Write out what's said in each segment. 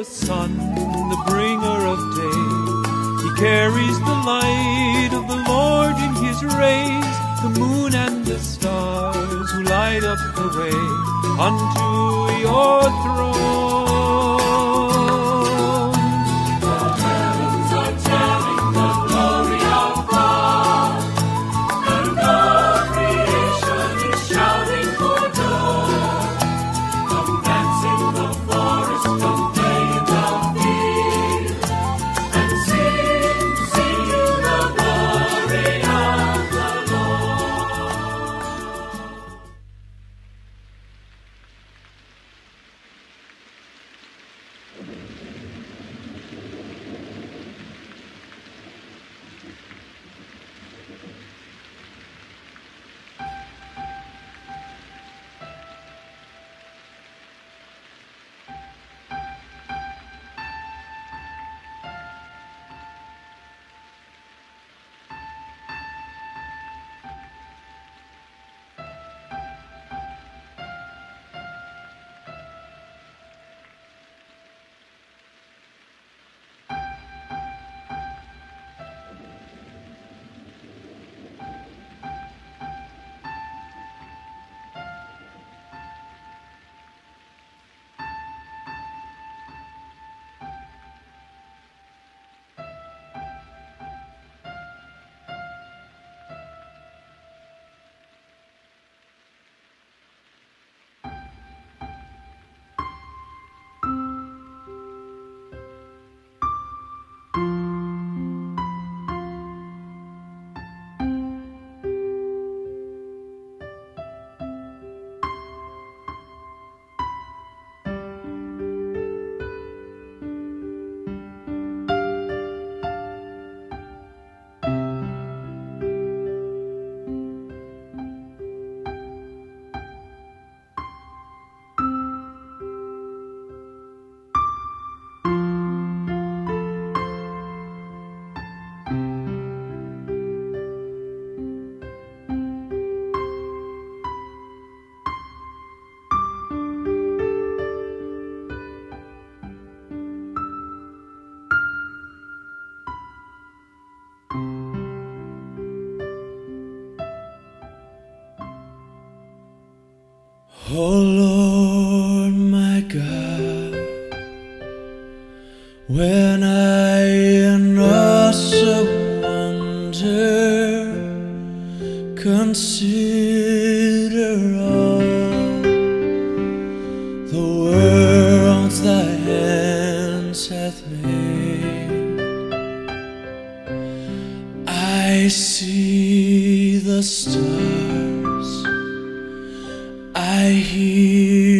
the sun, the bringer of day. He carries the light of the Lord in his rays, the moon and the stars who light up the way unto your throne. When I in awesome wonder consider all the worlds thy hands hath made, I see the stars. I hear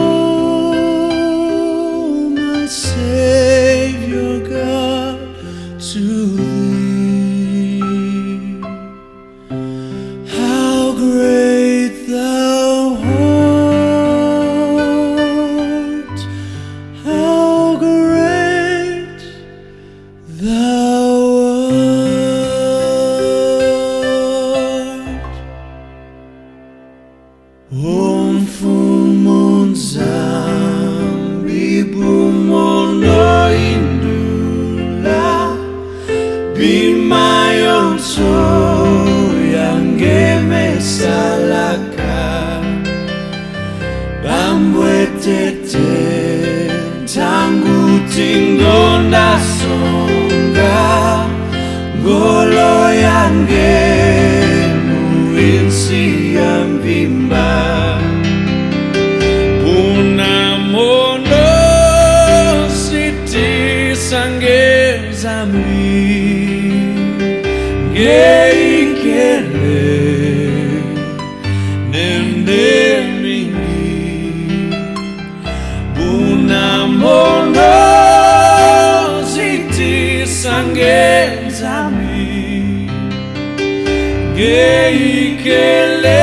tingonda songa Hey, que let.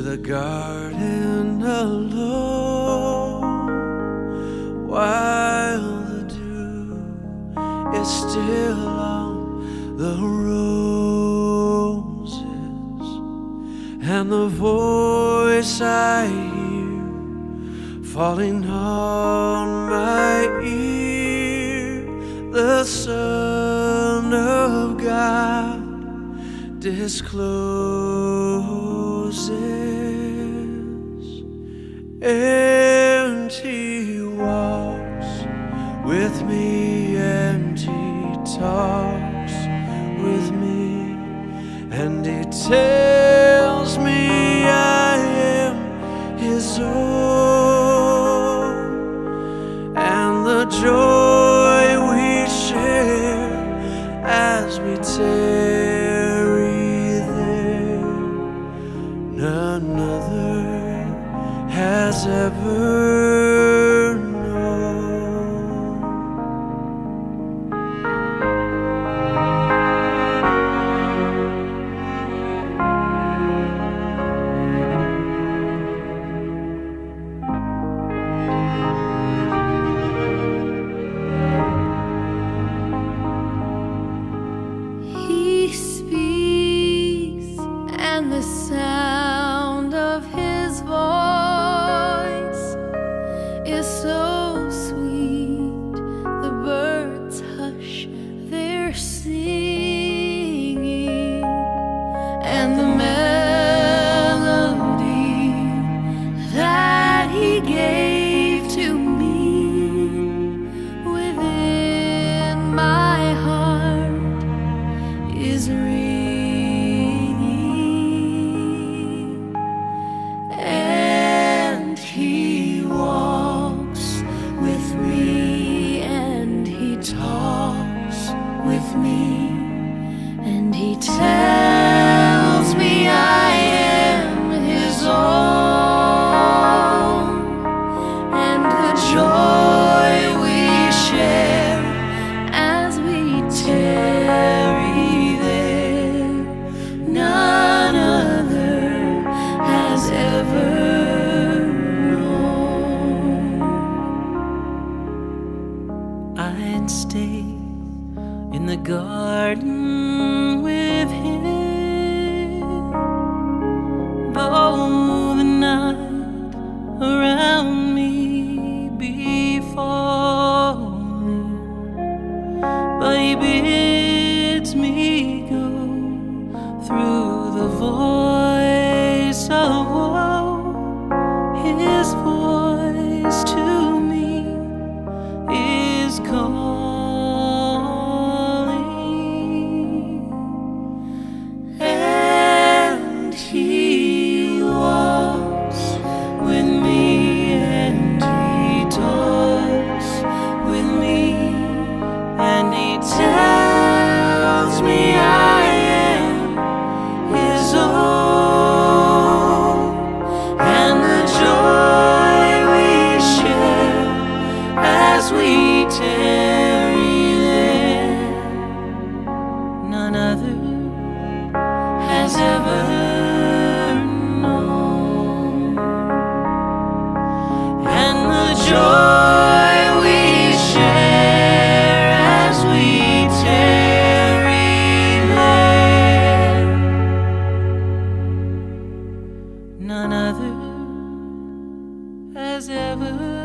to the garden alone while the dew is still on the roses and the voice I hear falling on my ear the Son of God discloses. Hey. as ever.